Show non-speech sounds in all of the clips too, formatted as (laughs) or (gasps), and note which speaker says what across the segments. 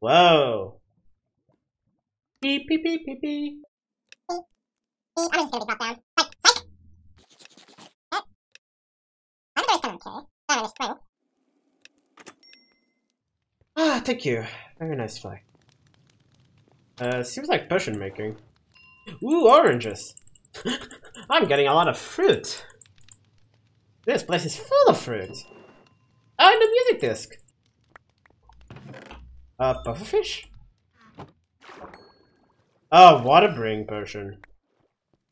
Speaker 1: Whoa. Beep, beep, beep, beep, beep.
Speaker 2: I'm just gonna be dropped down. Psych! Psych! Eh? I'm gonna come okay. Not in this thing.
Speaker 1: Ah, thank you. Very nice fly. Uh, seems like potion making. Ooh, oranges. (laughs) I'm getting a lot of fruit. This place is full of fruit. Oh, and the music disc. Uh, pufferfish? Oh, water bring potion.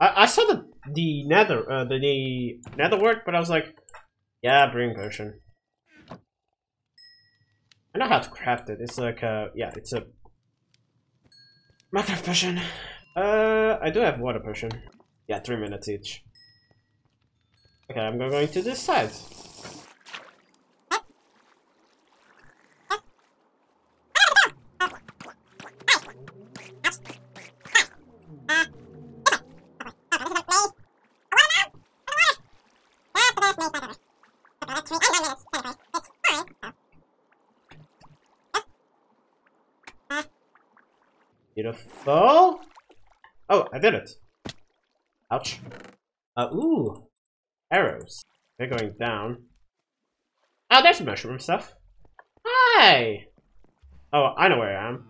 Speaker 1: I, I saw the the nether uh, the, the nether word, but I was like, yeah, bring potion. I know how to craft it. It's like a yeah, it's a Minecraft potion. Uh, I do have water potion. Yeah, three minutes each. Okay, I'm going to this side. Beautiful. Oh, I did it. Ouch. Uh, ooh. Arrows. They're going down. Oh, there's mushroom stuff. Hi! Oh, I know where I am.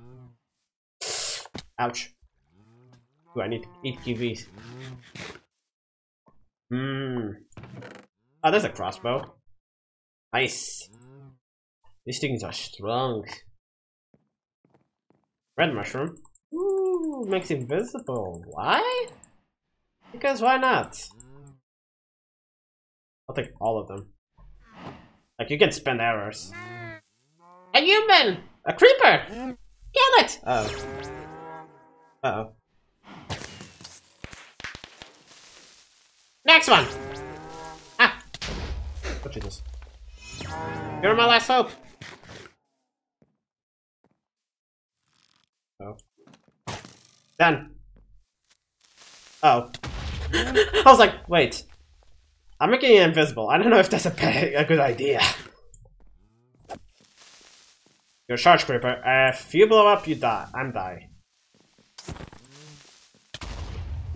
Speaker 1: Ouch. Ooh, I need to eat QVs. Mmm. Oh, there's a crossbow. Nice. These things are strong. Red mushroom. Makes invisible. Why? Because why not? I'll take all of them. Like, you can spend arrows. A human! A creeper! Kill it! Uh oh. Uh oh. Next one! Ah! Oh, Jesus. You're my last hope! Done. Oh. I was like, wait. I'm making it invisible. I don't know if that's a, a good idea. You're a charge creeper. If you blow up, you die. I'm die.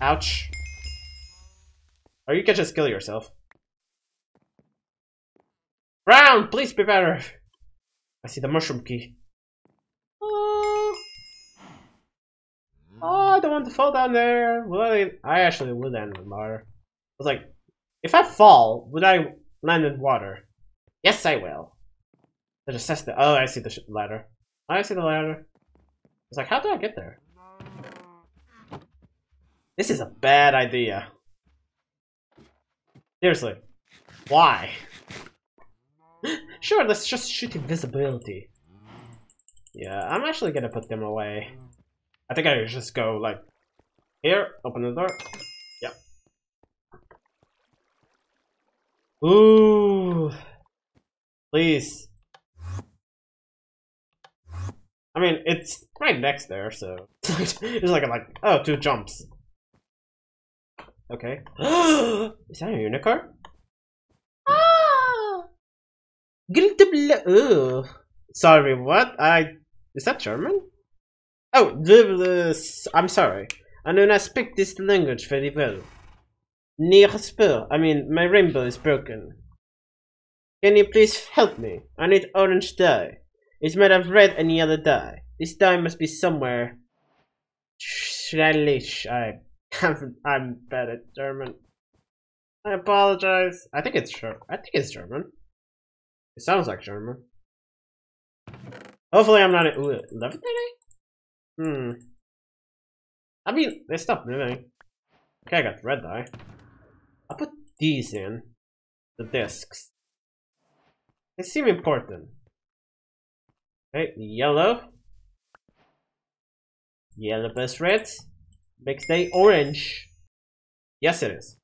Speaker 1: Ouch. Or you can just kill yourself. Brown, please be better. I see the mushroom key. Oh, I don't want to fall down there. Well, I, I actually would end in water. I was like, if I fall, would I land in water? Yes, I will. I just test the. Oh, I see the ladder. I see the ladder. It's like, how do I get there? This is a bad idea. Seriously. Why? (laughs) sure, let's just shoot invisibility. Yeah, I'm actually gonna put them away. I think I just go like here, open the door. Yep. Ooh. Please. I mean, it's right next there, so (laughs) it's like like oh, two jumps. Okay. (gasps) Is that a unicorn? Ah! Sorry, what? I is that German? Oh, the, I'm sorry. I do not speak this language very well. Near spur. I mean, my rainbow is broken. Can you please help me? I need orange dye. It's made of red and yellow dye. This dye must be somewhere. Schrellish. I I'm, I'm bad at German. I apologize. I think it's German. I think it's German. It sounds like German. Hopefully I'm not uh, ooh, levitating? Hmm. I mean, they stopped moving. Okay, I got red dye. I'll put these in. The discs. They seem important. Okay, yellow. Yellow plus red. Makes day orange. Yes, it is.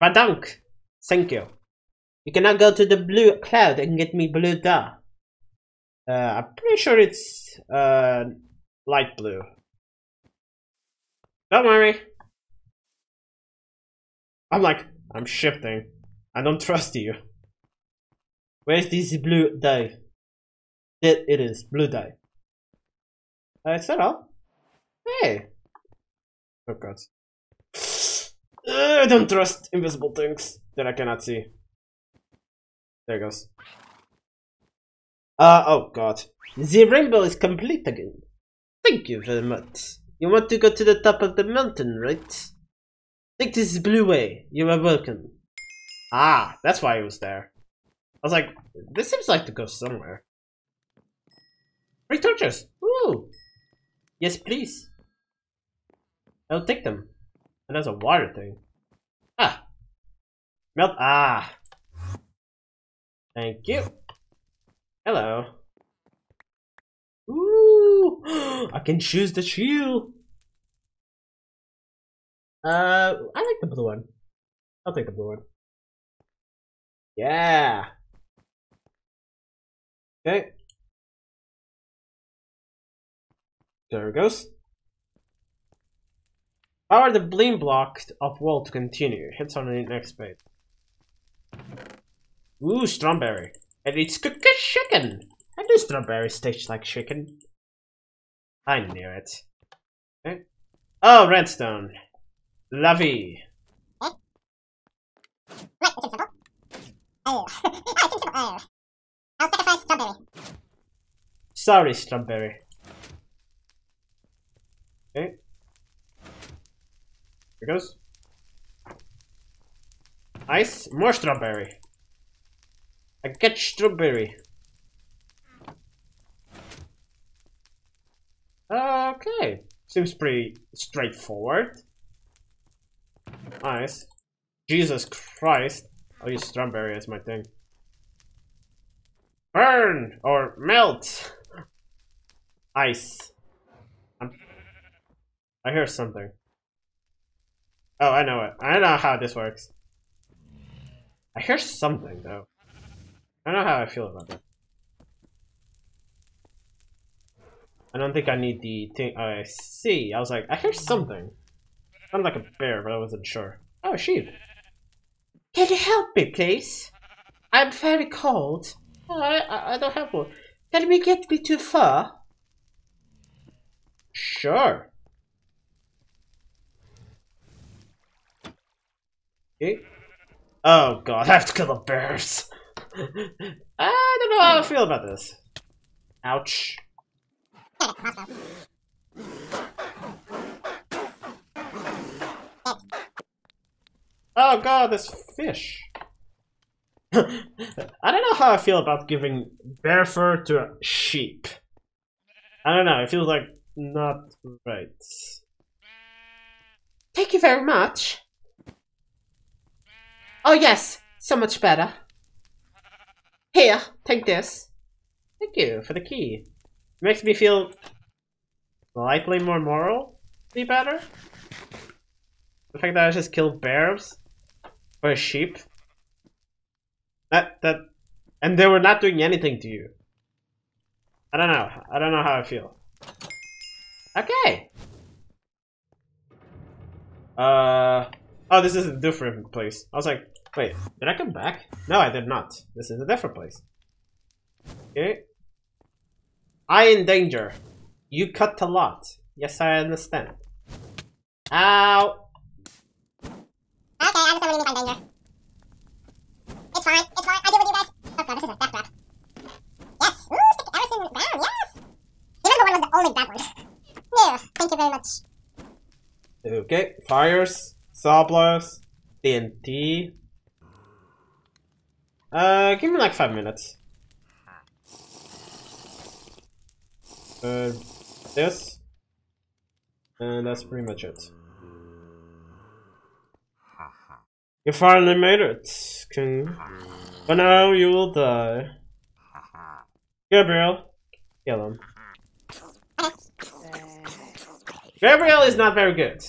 Speaker 1: Badunk! Thank you. You cannot go to the blue cloud and get me blue dye. Uh, I'm pretty sure it's uh, light blue. Don't worry. I'm like, I'm shifting. I don't trust you. Where's this blue dye? It, it is. Blue die. Uh, is that all? Hey! Oh god. Uh, I don't trust invisible things that I cannot see. There it goes. Uh, oh god. The rainbow is complete again. Thank you very much. You want to go to the top of the mountain, right? Take this blue way. You are welcome. Ah, that's why I was there. I was like, this seems like to go somewhere. Free torches! Ooh! Yes, please. I'll take them. And there's a water thing. Ah! Melt- ah! Thank you. Hello. Ooh! (gasps) I can choose the shield! Uh, I like the blue one. I'll take the blue one. Yeah! Okay. There it goes. Power the blim block of wall to continue. Hits on the next page. Ooh, strawberry. And it's cooked chicken. I knew strawberries taste like chicken. I knew it. Okay. Oh, redstone. Lovey.
Speaker 2: Right, it seems simple. Oh. oh. I'll sacrifice strawberry.
Speaker 1: Sorry, strawberry. Okay. Here goes. Ice, more strawberry. I get strawberry. Okay. Seems pretty straightforward. Nice. Jesus Christ. I'll use strawberry as my thing. Burn! Or melt! Ice. I'm... I hear something. Oh, I know it. I know how this works. I hear something, though. I don't know how I feel about that. I don't think I need the thing. I see. I was like, I hear something. Sounded like a bear, but I wasn't sure. Oh, sheep. Can you help me, please? I'm very cold. I, I, I don't have one. Can we get me too far? Sure. Okay. Oh god, I have to kill the bears. I don't know how I feel about this. Ouch. Oh god, this fish. (laughs) I don't know how I feel about giving bear fur to a sheep. I don't know, it feels like not right. Thank you very much. Oh yes, so much better. Here, take this. Thank you for the key. It Makes me feel slightly more moral. Be better. The fact that I just killed bears or sheep. That that, and they were not doing anything to you. I don't know. I don't know how I feel. Okay. Uh. Oh, this is a different place. I was like, wait, did I come back? No, I did not. This is a different place. Okay. I in danger. You cut a lot. Yes, I understand. Ow.
Speaker 2: Okay, I understand what you mean by danger. It's fine, it's fine, I deal with you guys. Oh god, this is a death trap. Yes! Ooh, stick everything down, yes! The number one was the only bad one. (laughs) No, thank you very much.
Speaker 1: Okay, fires, saw blows, TNT. Uh, give me like five minutes. Uh, this. And that's pretty much it. You finally made it, King. But now you will die. Gabriel, kill him. Gabriel is not very good.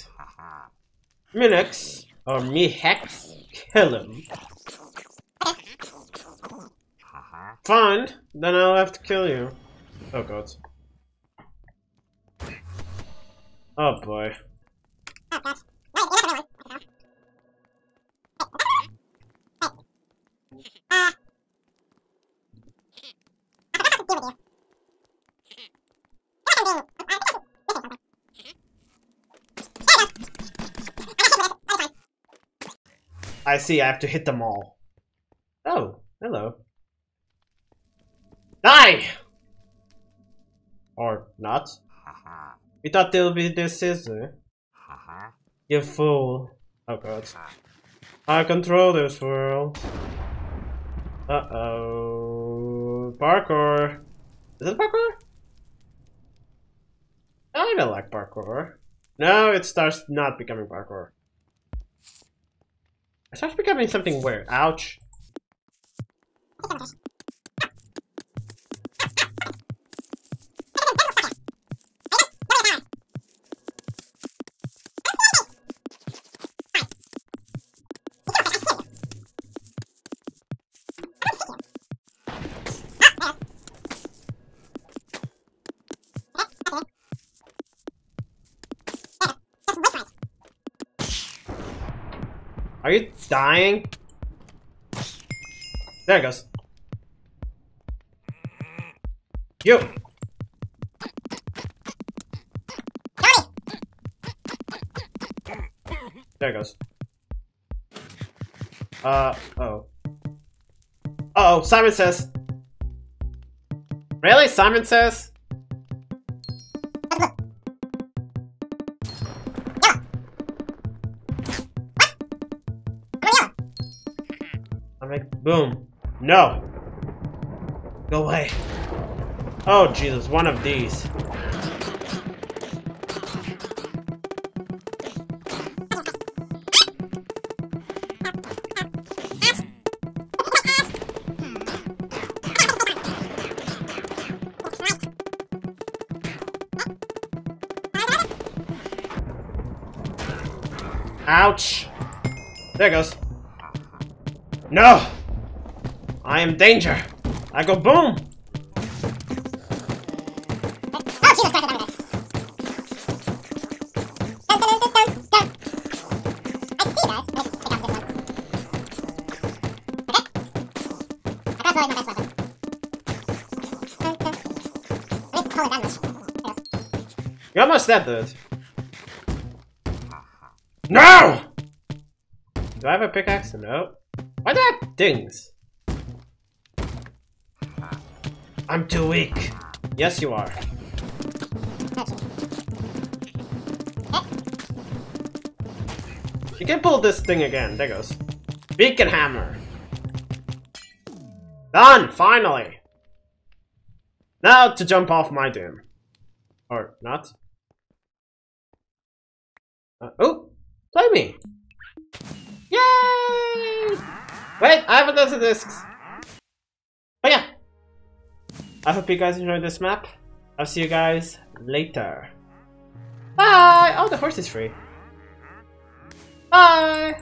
Speaker 1: Minix, or Mihex, kill him. Fine, then I'll have to kill you. Oh god. Oh boy.
Speaker 2: I
Speaker 1: see, I have to hit them all. Oh, hello. Die! Or not. We thought they'll be this scissor. You fool. Oh god. I control this world. Uh-oh. Parkour. Is it parkour? I don't like parkour. No, it starts not becoming parkour. It starts becoming something weird. Ouch. Dying? There it goes. You! There it goes. Uh, oh. Uh oh, Simon says. Really? Simon says? I'm like, boom. No! Go away. Oh, Jesus, one of these. Ouch! There goes. No! I am danger! I go boom! You're almost dead, dude. No! Do I have a pickaxe? No. Why do I have dings? I'm too weak. Yes, you are. You can pull this thing again. There goes. Beacon hammer. Done! Finally! Now to jump off my doom. Or not. Uh, oh! Play me! Yay! Wait, I have another discs. But yeah. I hope you guys enjoyed this map. I'll see you guys later. Bye! Oh, the horse is free. Bye!